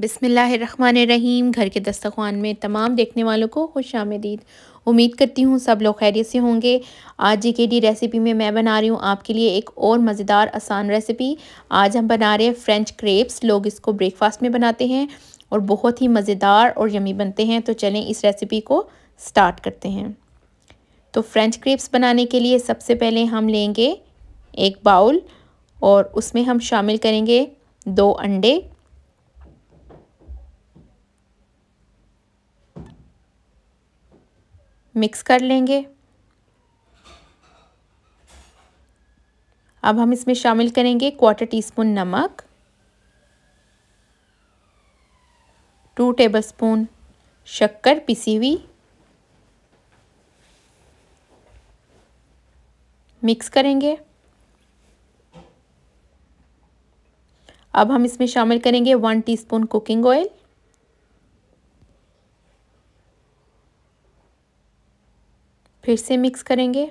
बिसमीम घर के दस्तखान में तमाम देखने वालों को खुश आमदीद। उम्मीद करती हूँ सब लोग खैरियत से होंगे। आज जी के डी रेसिपी में मैं बना रही हूँ आपके लिए एक और मज़ेदार, आसान रेसिपी। आज हम बना रहे हैं फ्रेंच क्रेप्स। लोग इसको ब्रेकफास्ट में बनाते हैं और बहुत ही मज़ेदार और यमी बनते हैं। तो चलें इस रेसिपी को स्टार्ट करते हैं। तो फ्रेंच क्रेप्स बनाने के लिए सबसे पहले हम लेंगे एक बाउल और उसमें हम शामिल करेंगे दो अंडे। मिक्स कर लेंगे। अब हम इसमें शामिल करेंगे क्वार्टर टीस्पून नमक टू टेबलस्पून शक्कर पिसी हुई। मिक्स करेंगे। अब हम इसमें शामिल करेंगे वन टीस्पून कुकिंग ऑयल फिर से मिक्स करेंगे।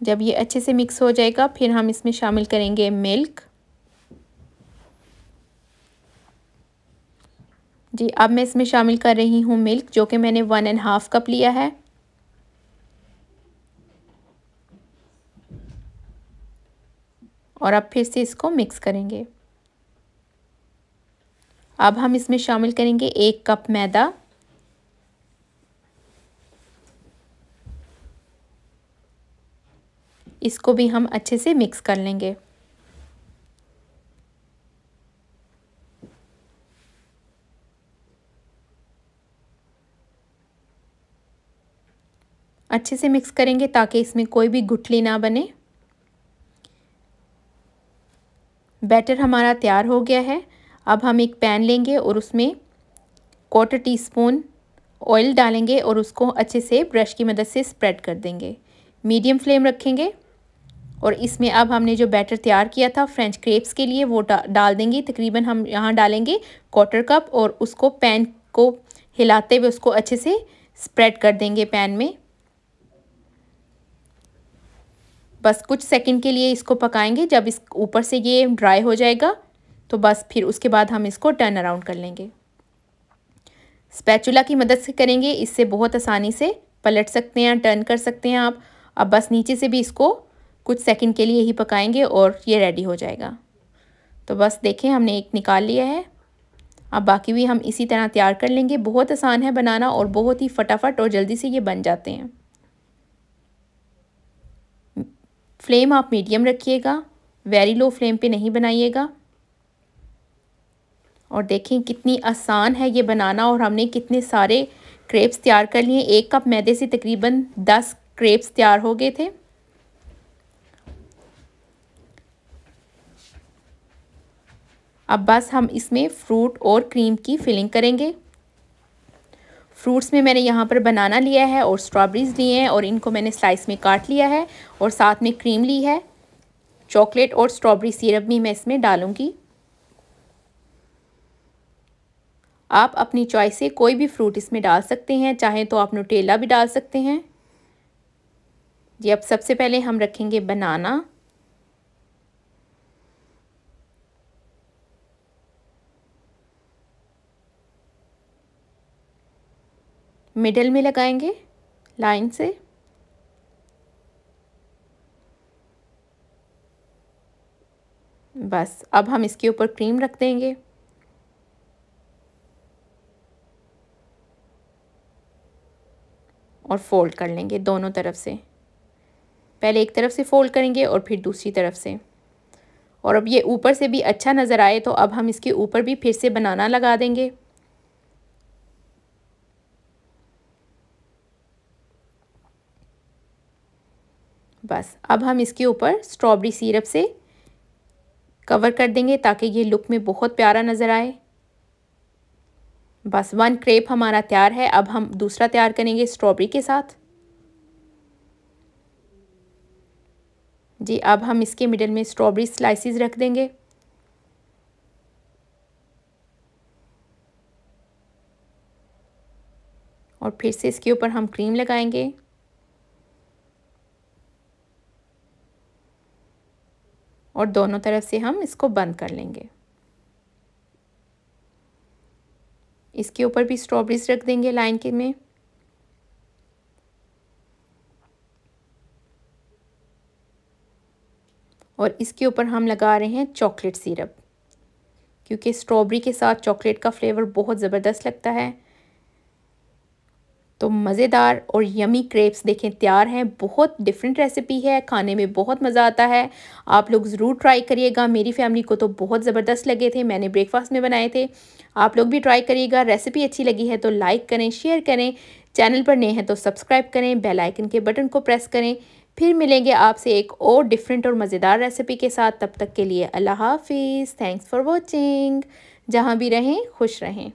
जब ये अच्छे से मिक्स हो जाएगा, फिर हम इसमें शामिल करेंगे मिल्क जी, अब मैं इसमें शामिल कर रही हूँ मिल्क जो कि मैंने वन एंड हाफ़ कप लिया है। और अब फिर से इसको मिक्स करेंगे। अब हम इसमें शामिल करेंगे एक कप मैदा। इसको भी हम अच्छे से मिक्स कर लेंगे। अच्छे से मिक्स करेंगे ताकि इसमें कोई भी गुठली ना बने। बैटर हमारा तैयार हो गया है। अब हम एक पैन लेंगे और उसमें क्वार्टर टी स्पून ऑयल डालेंगे और उसको अच्छे से ब्रश की मदद से स्प्रेड कर देंगे। मीडियम फ्लेम रखेंगे और इसमें अब हमने जो बैटर तैयार किया था फ्रेंच क्रेप्स के लिए वो डा, डाल देंगे। तकरीबन हम यहाँ डालेंगे क्वार्टर कप और उसको पैन को हिलाते हुए उसको अच्छे से स्प्रेड कर देंगे पैन में। बस कुछ सेकंड के लिए इसको पकाएँगे। जब इस ऊपर से ये ड्राई हो जाएगा तो बस फिर उसके बाद हम इसको टर्न अराउंड कर लेंगे। स्पैचुला की मदद से करेंगे, इससे बहुत आसानी से पलट सकते हैं टर्न कर सकते हैं आप। अब बस नीचे से भी इसको कुछ सेकंड के लिए ही पकाएँगे और ये रेडी हो जाएगा। तो बस देखें, हमने एक निकाल लिया है। अब बाकी भी हम इसी तरह तैयार कर लेंगे। बहुत आसान है बनाना और बहुत ही फटाफट और जल्दी से ये बन जाते हैं। फ्लेम आप मीडियम रखिएगा। वेरी लो फ्लेम पे नहीं बनाइएगा। और देखें कितनी आसान है ये बनाना और हमने कितने सारे क्रेप्स तैयार कर लिए। एक कप मैदे से तकरीबन दस क्रेप्स तैयार हो गए थे। अब बस हम इसमें फ्रूट और क्रीम की फिलिंग करेंगे। फ्रूट्स में मैंने यहाँ पर बनाना लिया है और स्ट्रॉबेरीज़ लिए हैं और इनको मैंने स्लाइस में काट लिया है और साथ में क्रीम ली है। चॉकलेट और स्ट्रॉबेरी सिरप भी मैं इसमें डालूँगी। आप अपनी चॉइस से कोई भी फ्रूट इसमें डाल सकते हैं, चाहे तो आप नुटेला भी डाल सकते हैं। जी, अब सबसे पहले हम रखेंगे बनाना मिडल में लगाएँगे लाइन से। बस, अब हम इसके ऊपर क्रीम रख देंगे। और फोल्ड कर लेंगे दोनों तरफ़ से। पहले एक तरफ़ से फोल्ड करेंगे और फिर दूसरी तरफ़ से। और अब ये ऊपर से भी अच्छा नज़र आए तो अब हम इसके ऊपर भी फिर से बनाना लगा देंगे। बस, अब हम इसके ऊपर स्ट्रॉबेरी सिरप से कवर कर देंगे ताकि ये लुक में बहुत प्यारा नज़र आए। बस वन क्रेप हमारा तैयार है, अब हम दूसरा तैयार करेंगे स्ट्रॉबेरी के साथ। जी, अब हम इसके मिडल में स्ट्रॉबेरी स्लाइसिस रख देंगे। और फिर से इसके ऊपर हम क्रीम लगाएँगे। और दोनों तरफ़ से हम इसको बंद कर लेंगे। इसके ऊपर भी स्ट्रॉबेरीज रख देंगे लाइन के में। और इसके ऊपर हम लगा रहे हैं चॉकलेट सिरप क्योंकि स्ट्रॉबेरी के साथ चॉकलेट का फ्लेवर बहुत ज़बरदस्त लगता है। तो मज़ेदार और यमी क्रेप्स देखें, तैयार हैं। बहुत डिफरेंट रेसिपी है, खाने में बहुत मज़ा आता है। आप लोग ज़रूर ट्राई करिएगा। मेरी फैमिली को तो बहुत ज़बरदस्त लगे थे, मैंने ब्रेकफास्ट में बनाए थे। आप लोग भी ट्राई करिएगा। रेसिपी अच्छी लगी है तो लाइक करें शेयर करें। चैनल पर नए हैं तो सब्सक्राइब करें बेल आइकन के बटन को प्रेस करें। फिर मिलेंगे आपसे एक और डिफरेंट और मज़ेदार रेसिपी के साथ। तब तक के लिए अल्लाह हाफिज़। थैंक्स फॉर वॉचिंग जहाँ भी रहें, खुश रहें।